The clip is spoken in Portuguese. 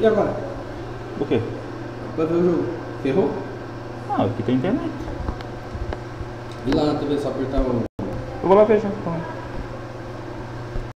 E agora? O quê? Vai ver o jogo. Ferrou? Não, aqui tem internet. E lá na TV só apertar o. Eu vou lá ver já.